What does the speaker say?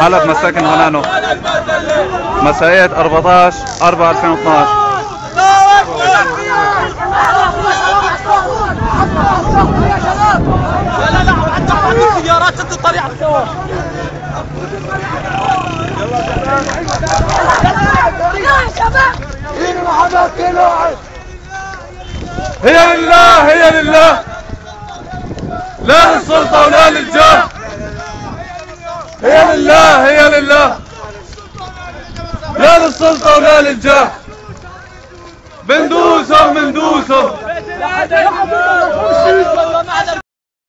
حلب مساكن هنانو. مسائية 14 4 2012 لا لا لا سيارات ست الطريق على هي لله هي لله. لا للسلطة ولا للجاه. هي لله هي لله. لا للسلطة ولا للجاه. بندوسهم بندوسهم